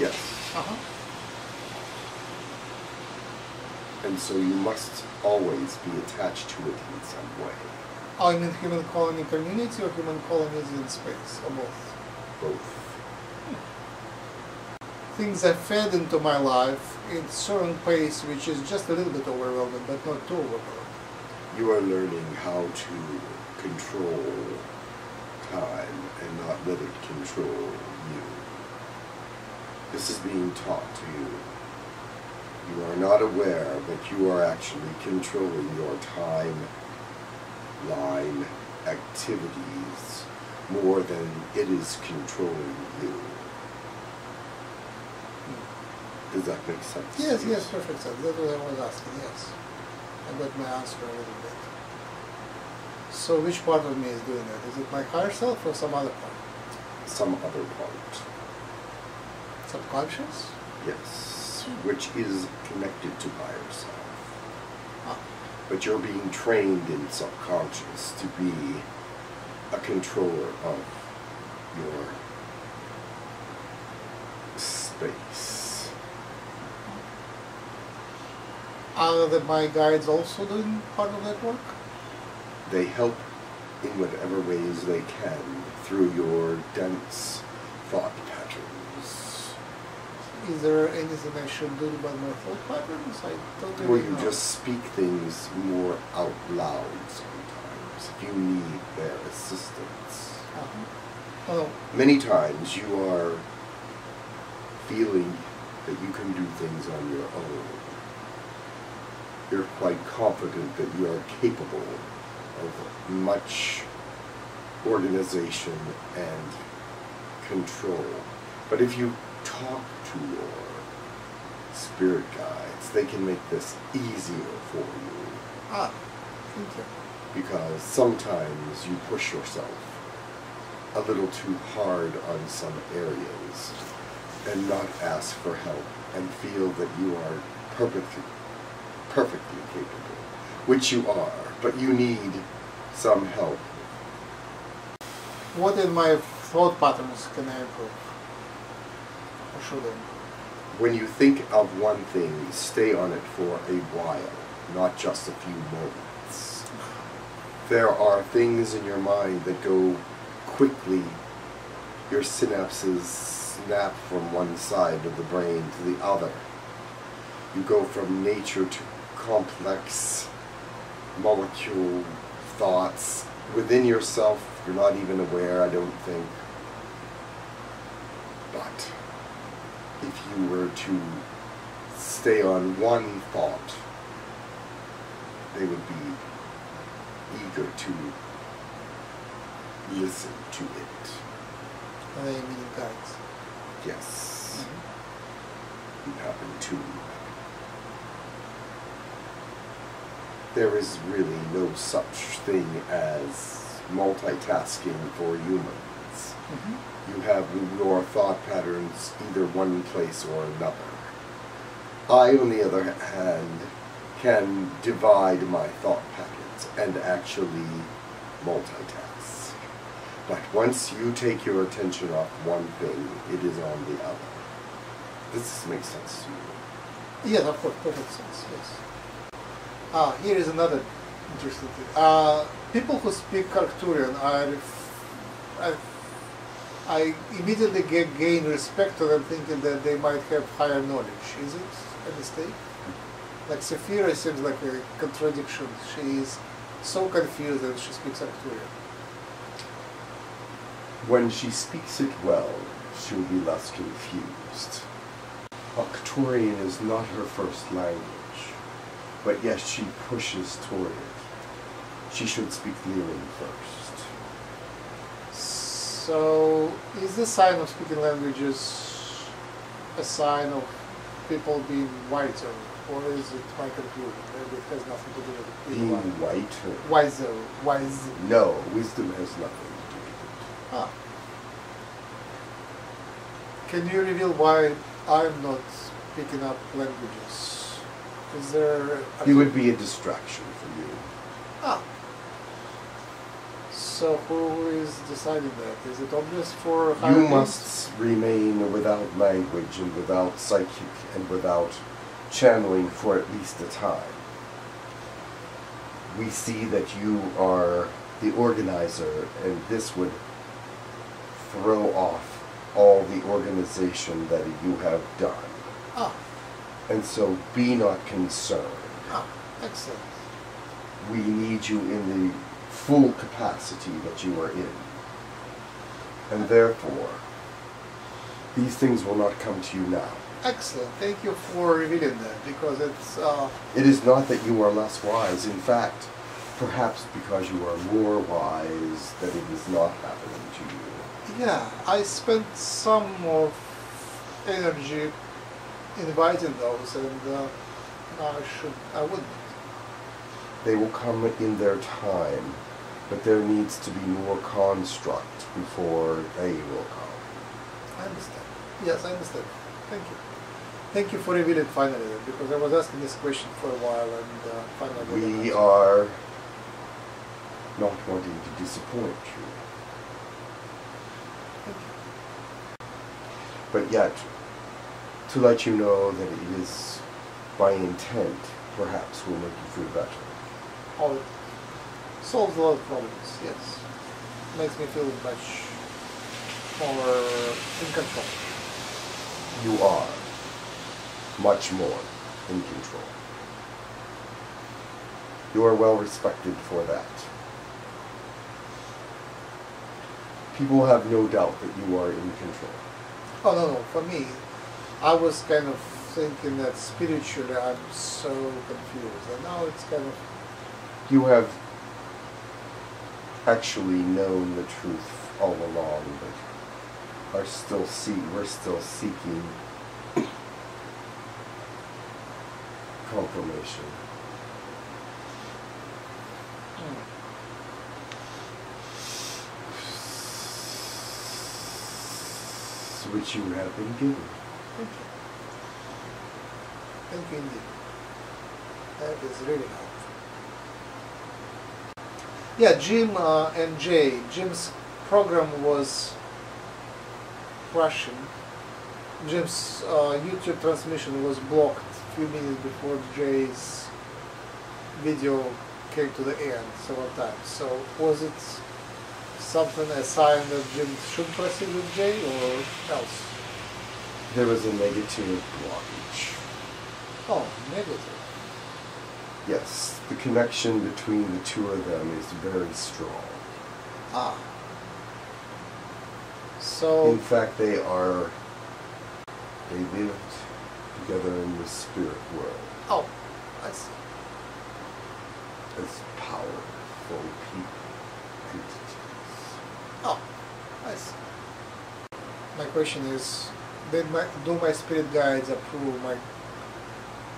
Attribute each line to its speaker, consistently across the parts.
Speaker 1: Yes.
Speaker 2: Uh-huh.
Speaker 1: And so you must always be attached to it in some way.
Speaker 2: Oh, you mean human colony community or human colonies in space? Or both?
Speaker 1: Both.
Speaker 2: Things I fed into my life in certain pace which is just a little bit overwhelming, but not too overwhelming.
Speaker 1: You are learning how to control time and not let it control you. This is being taught to you. You are not aware that you are actually controlling your time line activities more than it is controlling you. Does that make sense?
Speaker 2: Yes, yes, perfect sense. That's what I was asking, yes. I got my answer a little bit. So which part of me is doing that? Is it my higher self or some other part?
Speaker 1: Some other part.
Speaker 2: Subconscious?
Speaker 1: Yes, which is connected to higher self.
Speaker 2: Ah,
Speaker 1: But you're being trained in subconscious to be a controller of your space.
Speaker 2: are the, my guides also doing part of that work?
Speaker 1: They help in whatever ways they can through your dense thought patterns.
Speaker 2: Is there anything I should do about my thought patterns? I don't really
Speaker 1: Where you
Speaker 2: know.
Speaker 1: just speak things more out loud sometimes if you need their assistance.
Speaker 2: Uh-huh. Oh,
Speaker 1: Many times you are feeling that you can do things on your own. You're quite confident that you are capable of much organization and control. But if you talk to your spirit guides, they can make this easier for you.
Speaker 2: Ah, thank you.
Speaker 1: because sometimes you push yourself a little too hard on some areas and not ask for help and feel that you are perfectly perfectly capable which you are but you need some help.
Speaker 2: What in my thought patterns can I improve?
Speaker 1: When you think of one thing stay on it for a while not just a few moments there are things in your mind that go quickly. Your synapses snap from one side of the brain to the other. You go from nature to complex molecule thoughts within yourself. You're not even aware, I don't think. But if you were to stay on one thought, they would be eager to listen to it.
Speaker 2: Oh, and I mean guides.
Speaker 1: Yes, you happen to. There is really no such thing as multitasking for humans.
Speaker 2: Mm-hmm.
Speaker 1: You have your thought patterns either one place or another. I, on the other hand, can divide my thought patterns and actually multitask. But once you take your attention off one thing, it is on the other. Does this make sense to you?
Speaker 2: Yes, of course, perfect sense, yes. Ah, here is another interesting thing. Uh, people who speak Arcturian, I, ref- I, I immediately get, gain respect to them thinking that they might have higher knowledge. Is it a mistake? Like Sephira seems like a contradiction. She is so confused that she speaks Arcturian.
Speaker 1: When she speaks it well, she will be less confused. Arcturian is not her first language, but yes, she pushes toward it. She should speak Lyran first.
Speaker 2: So, is the sign of speaking languages a sign of people being wiser, or is it my confusion? Maybe it has nothing to do with it being
Speaker 1: Being
Speaker 2: wise.
Speaker 1: white or
Speaker 2: Wiser, wise.
Speaker 1: no, wisdom has nothing to do with it.
Speaker 2: Ah, can you reveal why I'm not picking up languages? Is there?
Speaker 1: He would be a distraction for you.
Speaker 2: Ah. So who is deciding that? Is it obvious for higher
Speaker 1: You must remain without language and without psychic and without channeling for at least a time. We see that you are the organizer, and this would throw off all the organization that you have done.
Speaker 2: Ah,
Speaker 1: And so be not concerned.
Speaker 2: ah, excellent.
Speaker 1: We need you in the full capacity that you are in. And therefore, these things will not come to you now.
Speaker 2: Excellent. Thank you for revealing that because it's uh,
Speaker 1: It is not that you are less wise. In fact, perhaps because you are more wise that it is not happening to you.
Speaker 2: yeah. I spent some of energy inviting those, and uh, I should I wouldn't.
Speaker 1: They will come in their time, but there needs to be more construct before they will come.
Speaker 2: I understand. Yes, I understand. Thank you. Thank you for revealing finally because I was asking this question for a while and uh, finally. I got an
Speaker 1: We are not wanting to disappoint you,
Speaker 2: Thank you.
Speaker 1: but yet to let you know that it is by intent perhaps we'll make you feel better.
Speaker 2: Oh, it solves a lot of problems. Yes, makes me feel much more in control.
Speaker 1: You are much more in control. You are well respected for that. People have no doubt that you are in control.
Speaker 2: Oh no, no. For me, I was kind of thinking that spiritually I'm so confused, and now it's kind of
Speaker 1: You have actually known the truth all along, but are still see we're still seeking confirmation. which you have been given.
Speaker 2: thank you. Thank you indeed. That is really helpful. Yeah, Jim uh, and Jay. Jim's program was crashing. Jim's uh, YouTube transmission was blocked a few minutes before Jay's video came to the end several times. So was it something a sign that Jim should proceed with Jay or else?
Speaker 1: There was a negative blockage.
Speaker 2: Oh, negative.
Speaker 1: Yes, the connection between the two of them is very strong.
Speaker 2: Ah. So
Speaker 1: In fact, they are, they lived together in the spirit world
Speaker 2: oh, I see.
Speaker 1: as powerful people, entities.
Speaker 2: Oh, I see. My question is, did my do my spirit guides approve my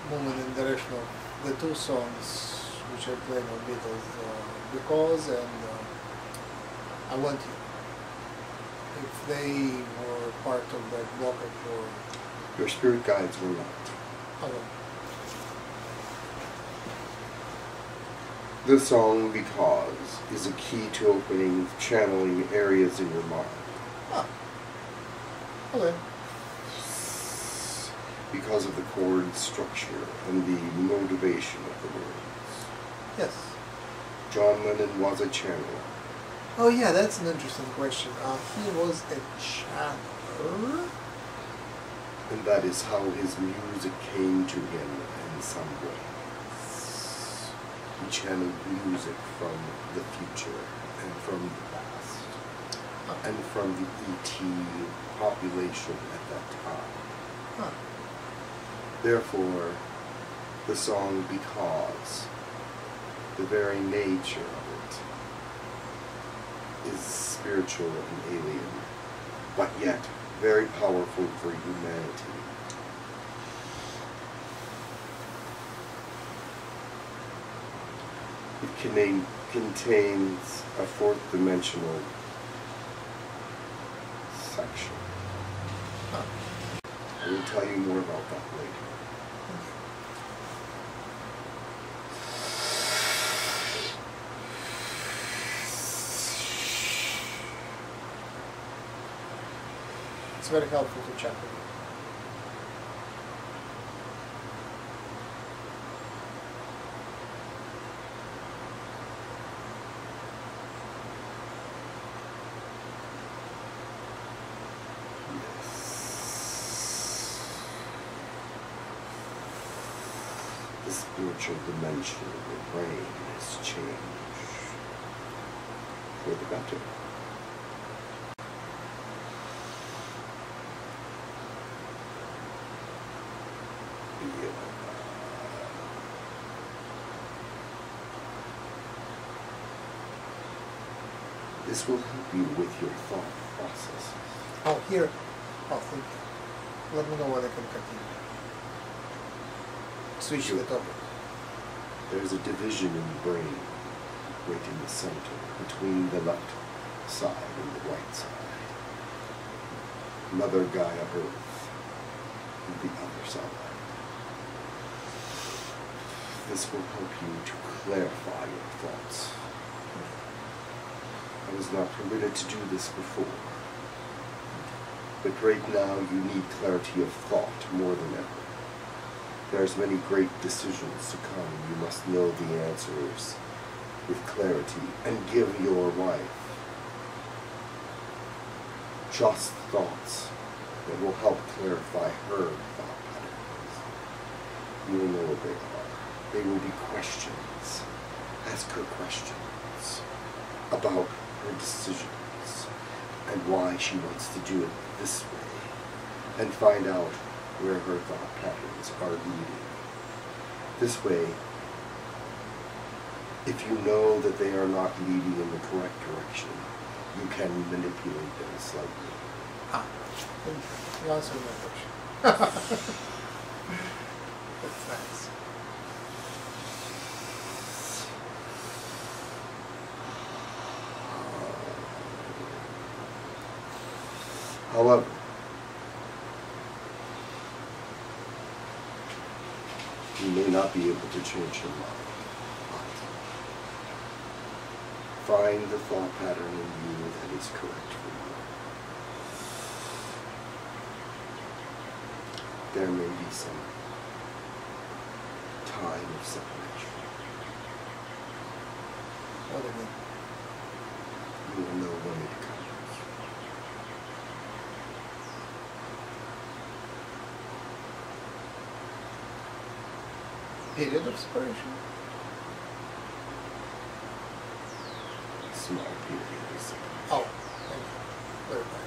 Speaker 2: movement in the direction of the two songs which I played on Beatles, uh, because and uh, I Want You. If they were part of that blockage of
Speaker 1: Your Your spirit guides were not.
Speaker 2: Hello.
Speaker 1: The song Because is a key to opening channeling areas in your mind.
Speaker 2: ah, okay.
Speaker 1: Because of the chord structure and the motivation of the words.
Speaker 2: Yes.
Speaker 1: John Lennon was a channeler.
Speaker 2: Oh yeah, that's an interesting question. Uh, he was a channeler.
Speaker 1: And that is how his music came to him in some ways. He channeled music from the future and from the past and from the ET population at that time.
Speaker 2: Huh.
Speaker 1: Therefore, the song Because, the very nature of it, is spiritual and alien, but yet very powerful for humanity. It contain, contains a fourth dimensional section. Will tell you more about that later.
Speaker 2: It's very helpful to check with you.
Speaker 1: The spiritual dimension of your brain has changed for the better. This will help you with your thought processes.
Speaker 2: Oh, here. Oh, thank you. Let me know when I can continue.
Speaker 1: There's a division in the brain right in the center between the left side and the right side. Mother Gaia Earth and the other side. This will help you to clarify your thoughts. I was not permitted to do this before. But right now you need clarity of thought more than ever. There's many great decisions to come. You must know the answers with clarity and give your wife just thoughts that will help clarify her thought patterns. You will know what they are. They will be questions. Ask her questions about her decisions and why she wants to do it this way and find out where her thought patterns are leading. This way, if you know that they are not leading in the correct direction, you can manipulate them slightly.
Speaker 2: Ah, thank you. You answered my question. That's nice.
Speaker 1: However, you may not be able to change your mind. Find the thought pattern in you that is correct for you. There may be some time of separation.
Speaker 2: Do you?
Speaker 1: You will know when it comes.
Speaker 2: Period of separation?
Speaker 1: Small period of separation.
Speaker 2: Oh, thank you. Very bad.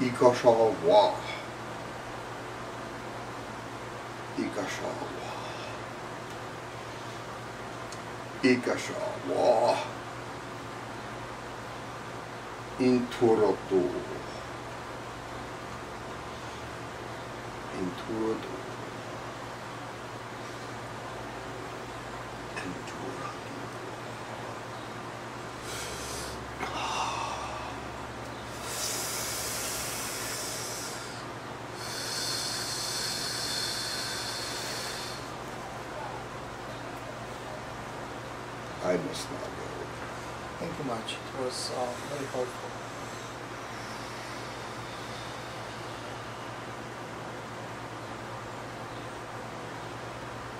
Speaker 1: Ikashawa. Ikashawa. wa, Inturodo. Inturodo. I must not go.
Speaker 2: Thank you much. It was uh, very helpful.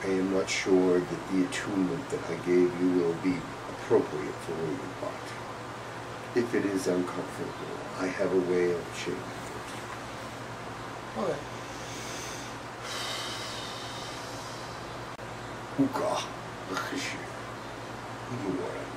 Speaker 1: I am not sure that the attunement that I gave you will be appropriate for you, but if it is uncomfortable, I have a way of changing it.
Speaker 2: Okay.
Speaker 1: Hookah. You